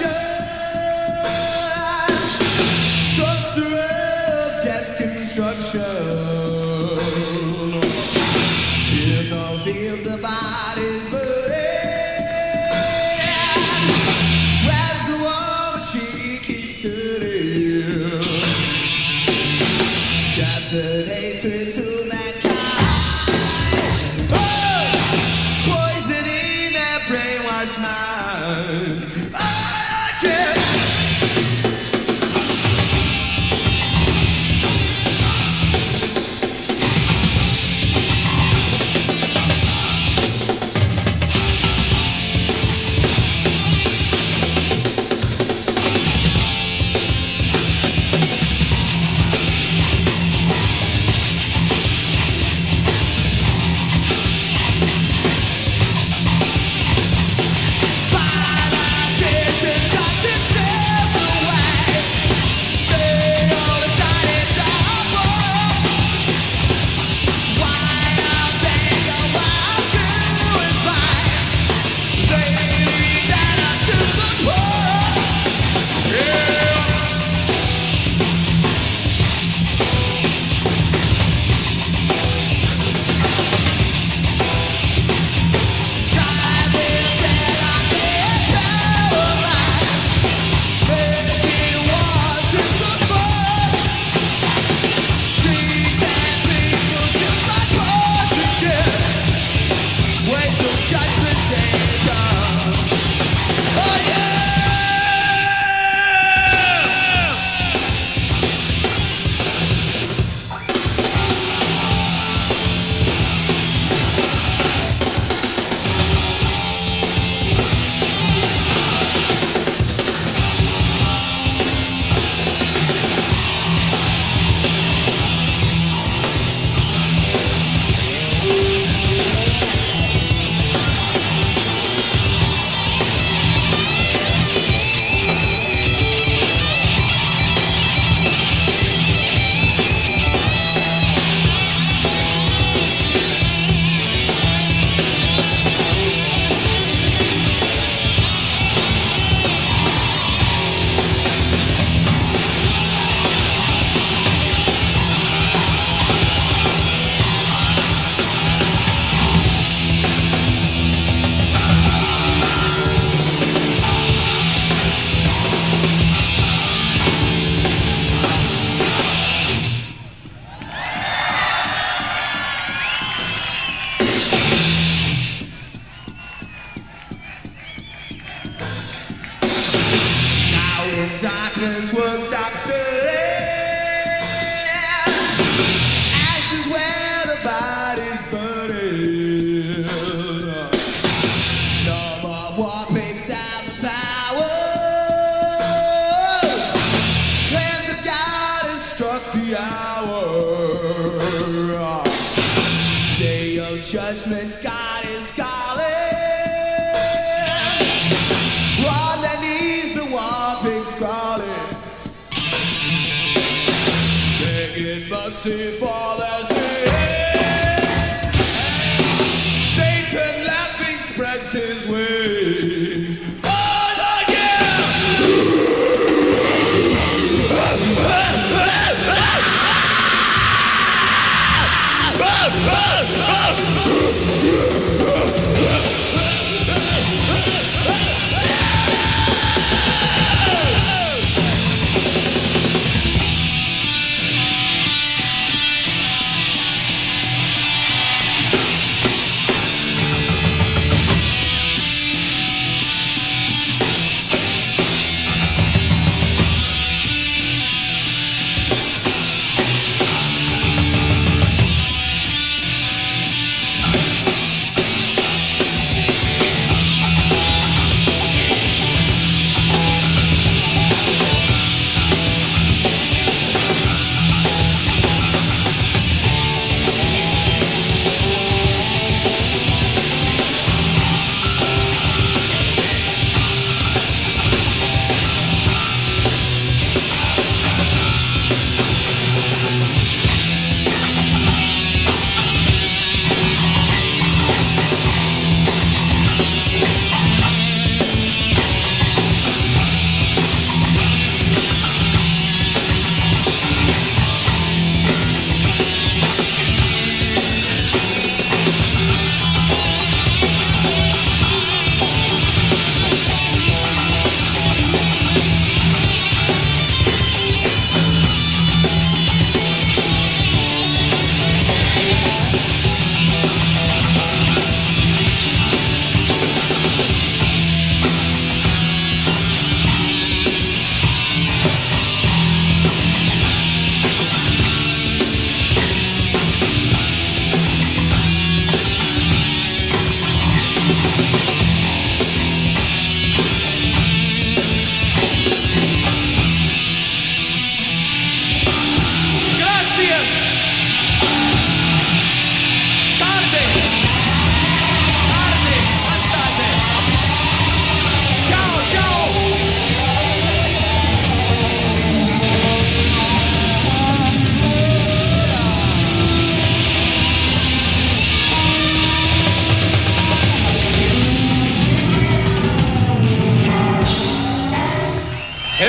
Nation. Hour.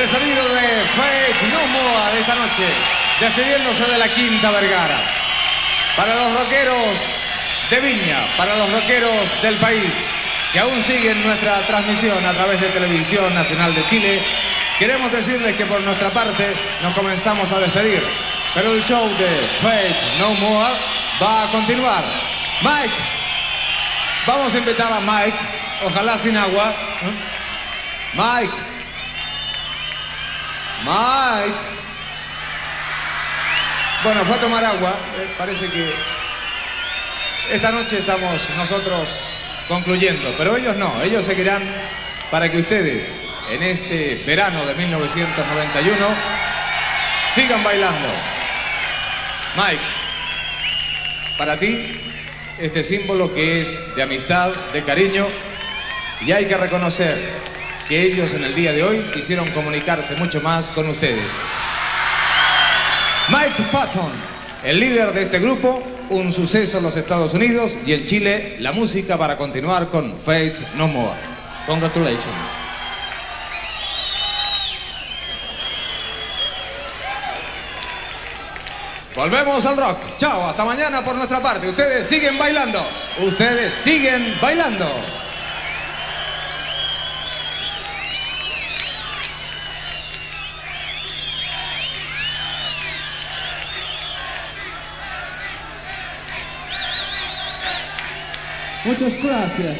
Fate No More esta noche, despidiéndose de la Quinta Vergara. Para los rockeros de Viña, para los rockeros del país, que aún siguen nuestra transmisión a través de Televisión Nacional de Chile, queremos decirles que por nuestra parte nos comenzamos a despedir. Pero el show de Fate No More va a continuar. Mike, vamos a invitar a Mike, ojalá sin agua. Mike. Mike. Bueno, fue a tomar agua. Eh, parece que esta noche estamos nosotros concluyendo, pero ellos no, ellos seguirán para que ustedes en este verano de 1991 sigan bailando. Mike, para ti, este símbolo que es de amistad, de cariño, y hay que reconocer que ellos en el día de hoy quisieron comunicarse mucho más con ustedes. Mike Patton, el líder de este grupo, un suceso en los Estados Unidos y en Chile, la música para continuar con Fate No More. Congratulations. Volvemos al rock. Chao, hasta mañana por nuestra parte. Ustedes siguen bailando. Ustedes siguen bailando. Muchas gracias.